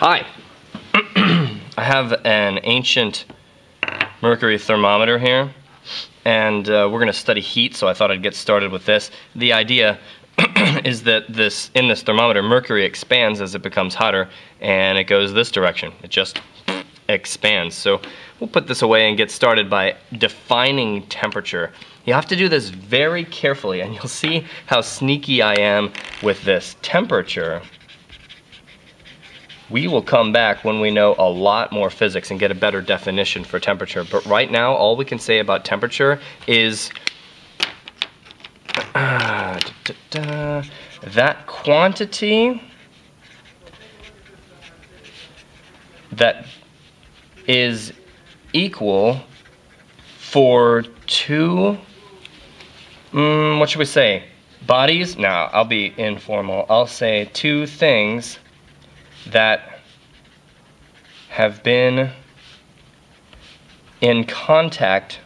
Hi. I have an ancient mercury thermometer here and uh, we're going to study heat so I thought I'd get started with this. The idea is that this in this thermometer mercury expands as it becomes hotter and it goes this direction. It just expands. So we'll put this away and get started by defining temperature. You have to do this very carefully and you'll see how sneaky I am with this temperature we will come back when we know a lot more physics and get a better definition for temperature. But right now, all we can say about temperature is uh, da, da, da, that quantity that is equal for two, mm, what should we say? Bodies? No, I'll be informal. I'll say two things that have been in contact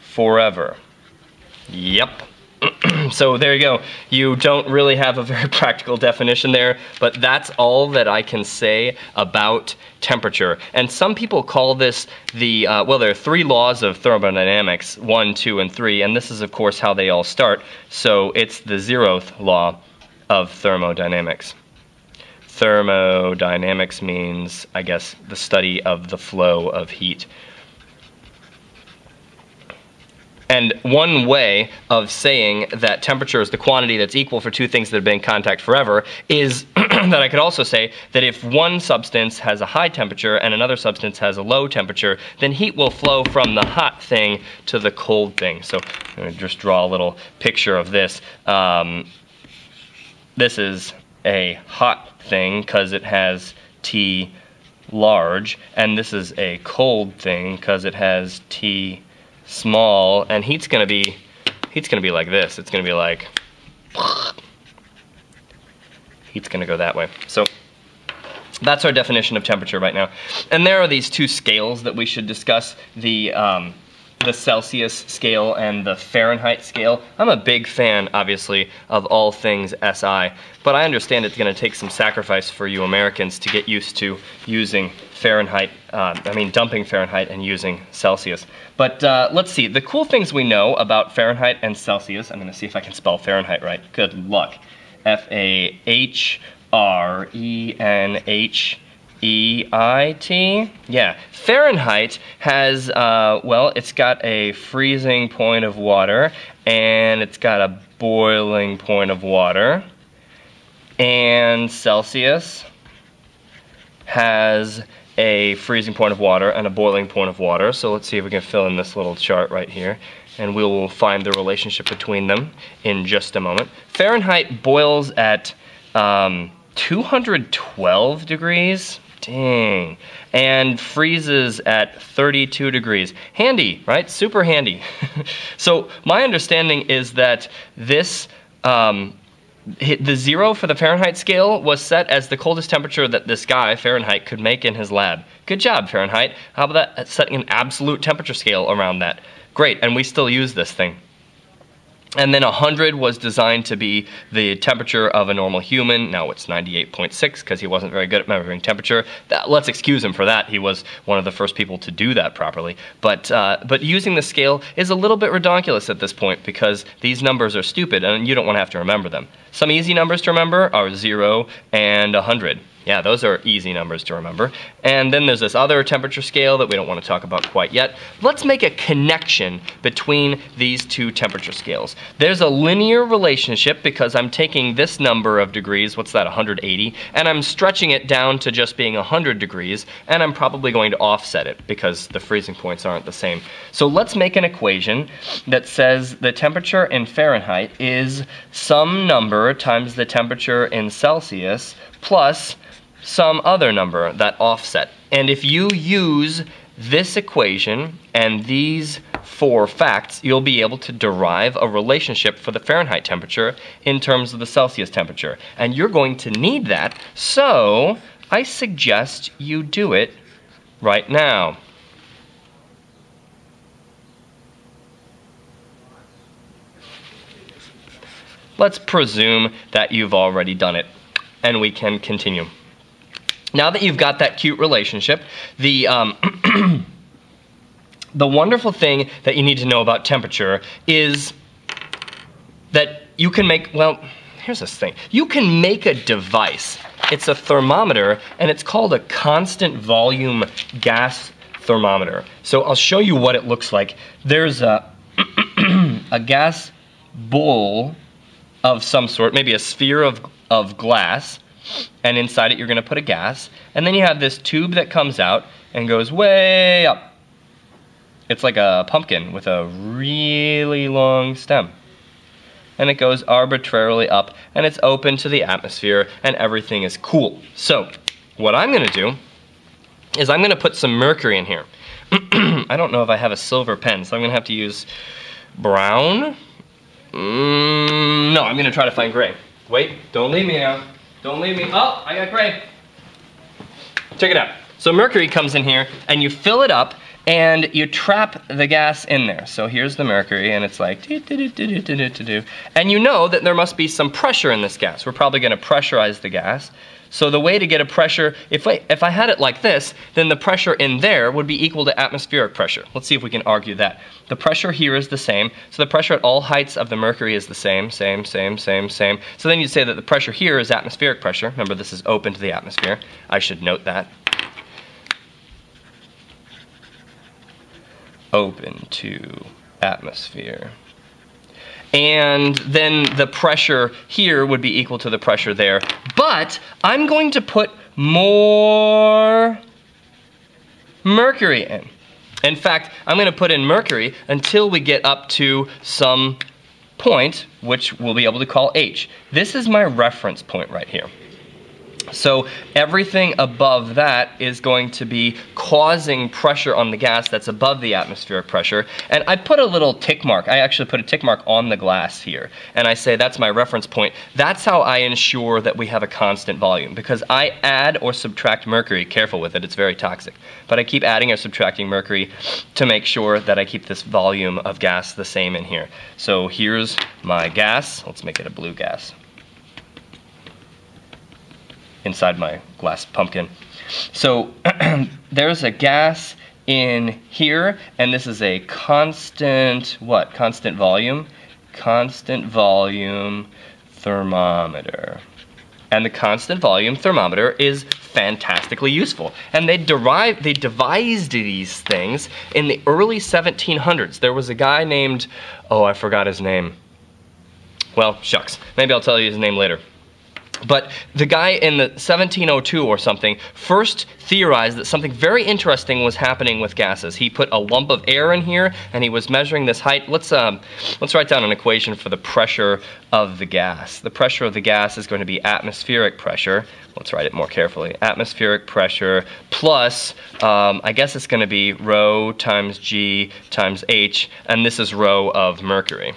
forever. Yep. so there you go. You don't really have a very practical definition there, but that's all that I can say about temperature. And some people call this the, uh, well, there are three laws of thermodynamics, one, two, and three, and this is of course how they all start. So it's the zeroth law of thermodynamics. Thermodynamics means, I guess, the study of the flow of heat. And one way of saying that temperature is the quantity that's equal for two things that have been in contact forever is that I could also say that if one substance has a high temperature and another substance has a low temperature, then heat will flow from the hot thing to the cold thing. So I'm to just draw a little picture of this. Um, this is a hot thing because it has T large, and this is a cold thing because it has T small, and heat's gonna be heat's gonna be like this. It's gonna be like heat's gonna go that way. So that's our definition of temperature right now. And there are these two scales that we should discuss. The um, the Celsius scale and the Fahrenheit scale. I'm a big fan, obviously, of all things SI, but I understand it's going to take some sacrifice for you Americans to get used to using Fahrenheit, uh, I mean dumping Fahrenheit and using Celsius. But uh, let's see, the cool things we know about Fahrenheit and Celsius, I'm going to see if I can spell Fahrenheit right. Good luck. F-A-H-R-E-N-H E-I-T? Yeah. Fahrenheit has, uh, well, it's got a freezing point of water, and it's got a boiling point of water. And Celsius has a freezing point of water and a boiling point of water. So let's see if we can fill in this little chart right here. And we will find the relationship between them in just a moment. Fahrenheit boils at um, 212 degrees Dang. And freezes at 32 degrees. Handy, right? Super handy. so my understanding is that this, um, the zero for the Fahrenheit scale was set as the coldest temperature that this guy, Fahrenheit, could make in his lab. Good job, Fahrenheit. How about that? Setting an absolute temperature scale around that. Great, and we still use this thing. And then 100 was designed to be the temperature of a normal human. Now it's 98.6 because he wasn't very good at measuring temperature. That, let's excuse him for that. He was one of the first people to do that properly. But, uh, but using the scale is a little bit redonkulous at this point because these numbers are stupid and you don't want to have to remember them. Some easy numbers to remember are 0 and 100. Yeah, those are easy numbers to remember. And then there's this other temperature scale that we don't want to talk about quite yet. Let's make a connection between these two temperature scales. There's a linear relationship because I'm taking this number of degrees, what's that, 180, and I'm stretching it down to just being 100 degrees, and I'm probably going to offset it because the freezing points aren't the same. So let's make an equation that says the temperature in Fahrenheit is some number times the temperature in Celsius plus some other number, that offset. And if you use this equation and these four facts, you'll be able to derive a relationship for the Fahrenheit temperature in terms of the Celsius temperature. And you're going to need that, so I suggest you do it right now. Let's presume that you've already done it, and we can continue. Now that you've got that cute relationship, the um, the wonderful thing that you need to know about temperature is that you can make, well, here's this thing. You can make a device. It's a thermometer and it's called a constant volume gas thermometer. So I'll show you what it looks like. There's a, a gas bowl of some sort, maybe a sphere of, of glass, and inside it you're gonna put a gas, and then you have this tube that comes out and goes way up. It's like a pumpkin with a really long stem. And it goes arbitrarily up, and it's open to the atmosphere, and everything is cool. So, what I'm gonna do is I'm gonna put some mercury in here. I don't know if I have a silver pen, so I'm gonna have to use brown. Mm, no, I'm gonna try to find gray. Wait, don't leave me now. Don't leave me. Oh, I got gray. Check it out. So mercury comes in here and you fill it up and you trap the gas in there. So here's the mercury and it's like and you know that there must be some pressure in this gas. We're probably going to pressurize the gas. So the way to get a pressure, if I, if I had it like this, then the pressure in there would be equal to atmospheric pressure. Let's see if we can argue that. The pressure here is the same, so the pressure at all heights of the mercury is the same, same, same, same, same. So then you'd say that the pressure here is atmospheric pressure. Remember, this is open to the atmosphere. I should note that. Open to atmosphere and then the pressure here would be equal to the pressure there. But I'm going to put more mercury in. In fact, I'm going to put in mercury until we get up to some point, which we'll be able to call H. This is my reference point right here. So everything above that is going to be causing pressure on the gas that's above the atmospheric pressure. And I put a little tick mark. I actually put a tick mark on the glass here. And I say that's my reference point. That's how I ensure that we have a constant volume because I add or subtract mercury. Careful with it, it's very toxic. But I keep adding or subtracting mercury to make sure that I keep this volume of gas the same in here. So here's my gas. Let's make it a blue gas inside my glass pumpkin. So there's a gas in here, and this is a constant, what? Constant volume? Constant volume thermometer. And the constant volume thermometer is fantastically useful. And they derived, they devised these things in the early 1700s. There was a guy named, oh, I forgot his name. Well, shucks. Maybe I'll tell you his name later. But the guy in the 1702 or something first theorized that something very interesting was happening with gases. He put a lump of air in here and he was measuring this height. Let's, um, let's write down an equation for the pressure of the gas. The pressure of the gas is going to be atmospheric pressure. Let's write it more carefully. Atmospheric pressure plus, um, I guess it's going to be rho times G times H, and this is rho of mercury.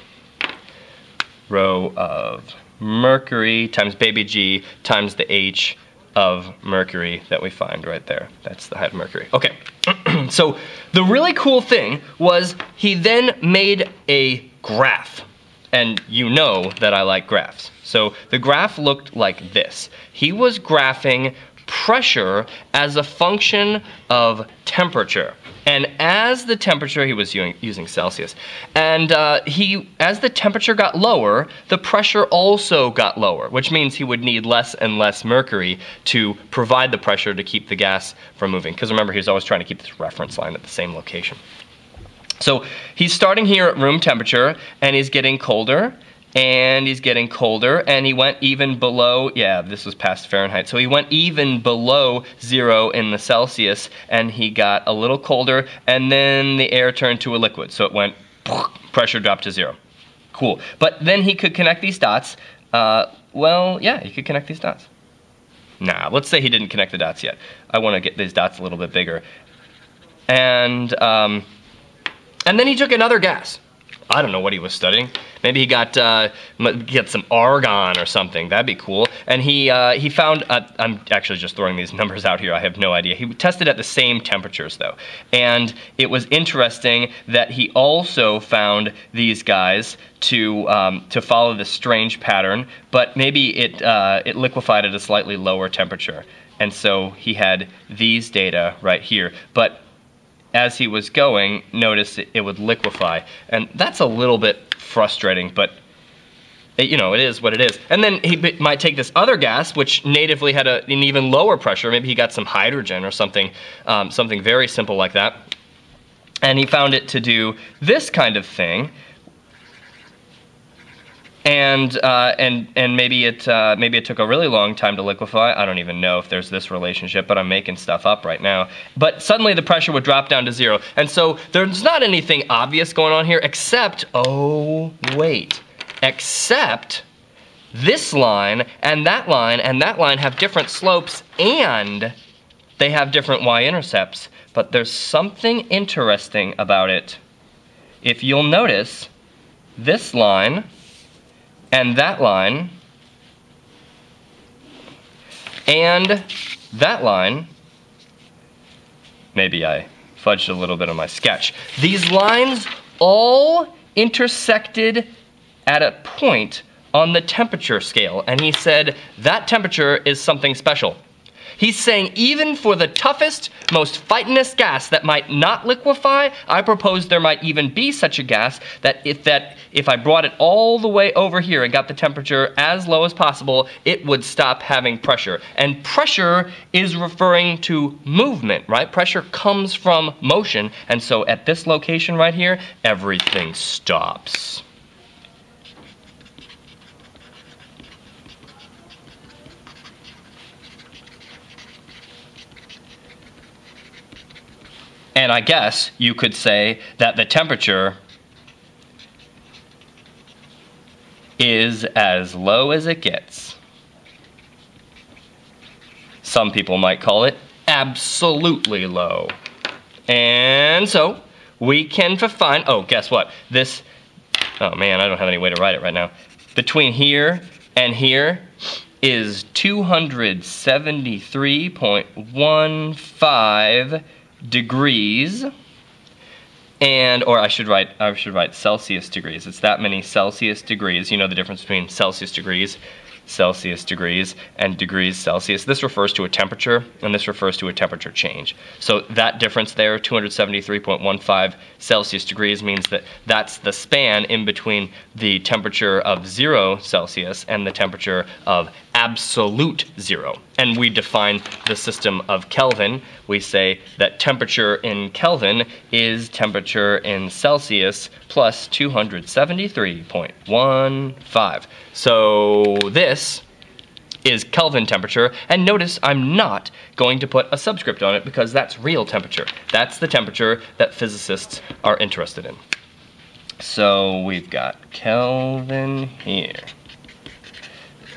Rho of mercury times baby G times the H of mercury that we find right there. That's the height of mercury. Okay, so the really cool thing was he then made a graph. And you know that I like graphs. So the graph looked like this. He was graphing pressure as a function of temperature. And as the temperature, he was using Celsius, and uh, he, as the temperature got lower, the pressure also got lower, which means he would need less and less mercury to provide the pressure to keep the gas from moving. Because remember, he was always trying to keep this reference line at the same location. So he's starting here at room temperature, and he's getting colder, and he's getting colder and he went even below yeah this was past Fahrenheit so he went even below zero in the Celsius and he got a little colder and then the air turned to a liquid so it went pressure dropped to zero. Cool. But then he could connect these dots uh, well yeah he could connect these dots. Nah let's say he didn't connect the dots yet. I want to get these dots a little bit bigger. And um, and then he took another gas I don't know what he was studying. Maybe he got uh, get some argon or something. That'd be cool. And he uh, he found. Uh, I'm actually just throwing these numbers out here. I have no idea. He tested at the same temperatures though, and it was interesting that he also found these guys to um, to follow this strange pattern, but maybe it uh, it liquefied at a slightly lower temperature. And so he had these data right here. But as he was going, notice it, it would liquefy. And that's a little bit frustrating, but it, you know, it is what it is. And then he might take this other gas, which natively had a, an even lower pressure. Maybe he got some hydrogen or something, um, something very simple like that. And he found it to do this kind of thing and uh, and and maybe it uh, maybe it took a really long time to liquefy. I don't even know if there's this relationship, but I'm making stuff up right now. But suddenly the pressure would drop down to zero, and so there's not anything obvious going on here except oh wait, except this line and that line and that line have different slopes and they have different y-intercepts. But there's something interesting about it. If you'll notice, this line and that line and that line, maybe I fudged a little bit on my sketch. These lines all intersected at a point on the temperature scale, and he said that temperature is something special. He's saying even for the toughest, most fightinest gas that might not liquefy, I propose there might even be such a gas that if that if I brought it all the way over here and got the temperature as low as possible, it would stop having pressure. And pressure is referring to movement, right? Pressure comes from motion, and so at this location right here, everything stops. And I guess you could say that the temperature is as low as it gets. Some people might call it absolutely low. And so we can find, oh, guess what? This, oh man, I don't have any way to write it right now. Between here and here is 273.15 degrees and or I should write I should write Celsius degrees. It's that many Celsius degrees. You know the difference between Celsius degrees Celsius degrees and degrees Celsius. This refers to a temperature and this refers to a temperature change. So that difference there, 273.15 Celsius degrees means that that's the span in between the temperature of zero Celsius and the temperature of absolute zero. And we define the system of Kelvin. We say that temperature in Kelvin is temperature in Celsius plus 273.15. So this is Kelvin temperature, and notice I'm not going to put a subscript on it because that's real temperature. That's the temperature that physicists are interested in. So we've got Kelvin here.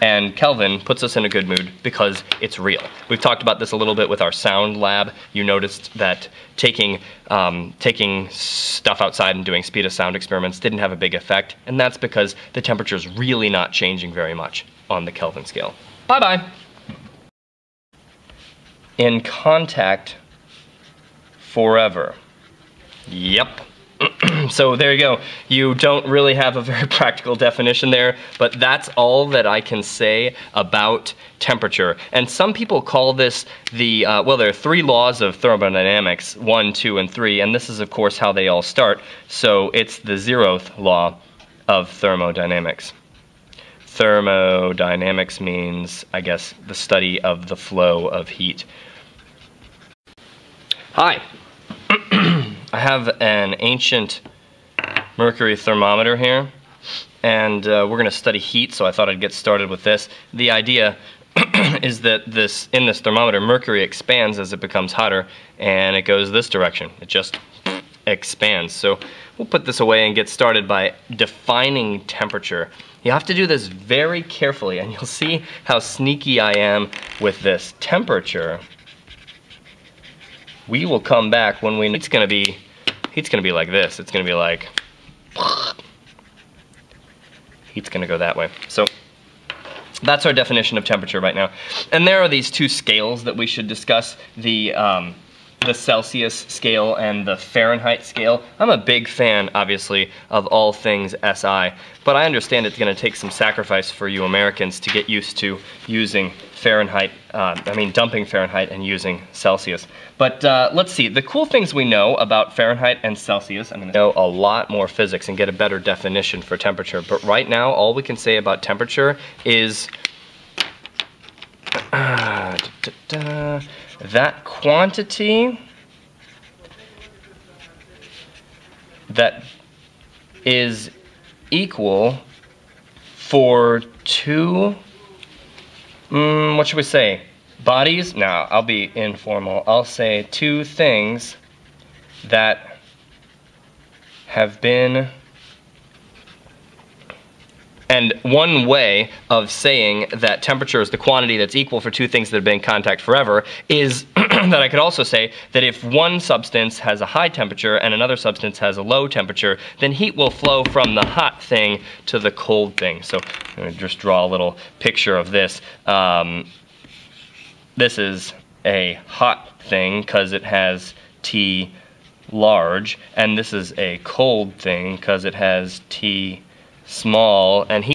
And Kelvin puts us in a good mood because it's real. We've talked about this a little bit with our sound lab. You noticed that taking, um, taking stuff outside and doing speed of sound experiments didn't have a big effect, and that's because the temperature is really not changing very much on the Kelvin scale. Bye-bye. In contact forever. Yep. so there you go. You don't really have a very practical definition there, but that's all that I can say about temperature. And some people call this the, uh, well, there are three laws of thermodynamics, one, two, and three, and this is, of course, how they all start. So it's the zeroth law of thermodynamics. Thermodynamics means, I guess, the study of the flow of heat. Hi. I have an ancient mercury thermometer here and uh, we're going to study heat so I thought I'd get started with this. The idea is that this in this thermometer mercury expands as it becomes hotter and it goes this direction. It just expands. So we'll put this away and get started by defining temperature. You have to do this very carefully and you'll see how sneaky I am with this temperature we will come back when we, it's gonna be, heat's gonna be like this. It's gonna be like, heat's gonna go that way. So that's our definition of temperature right now. And there are these two scales that we should discuss, the um, the Celsius scale and the Fahrenheit scale. I'm a big fan, obviously, of all things SI, but I understand it's gonna take some sacrifice for you Americans to get used to using Fahrenheit, uh, I mean dumping Fahrenheit and using Celsius. But uh, let's see, the cool things we know about Fahrenheit and Celsius, I'm gonna know a lot more physics and get a better definition for temperature, but right now all we can say about temperature is uh, da, da, da, that quantity that is equal for two, mm, what should we say? Bodies? No, I'll be informal. I'll say two things that have been and one way of saying that temperature is the quantity that's equal for two things that have been in contact forever is that I could also say that if one substance has a high temperature and another substance has a low temperature, then heat will flow from the hot thing to the cold thing. So I'm to just draw a little picture of this. Um, this is a hot thing because it has T large, and this is a cold thing because it has T small, and he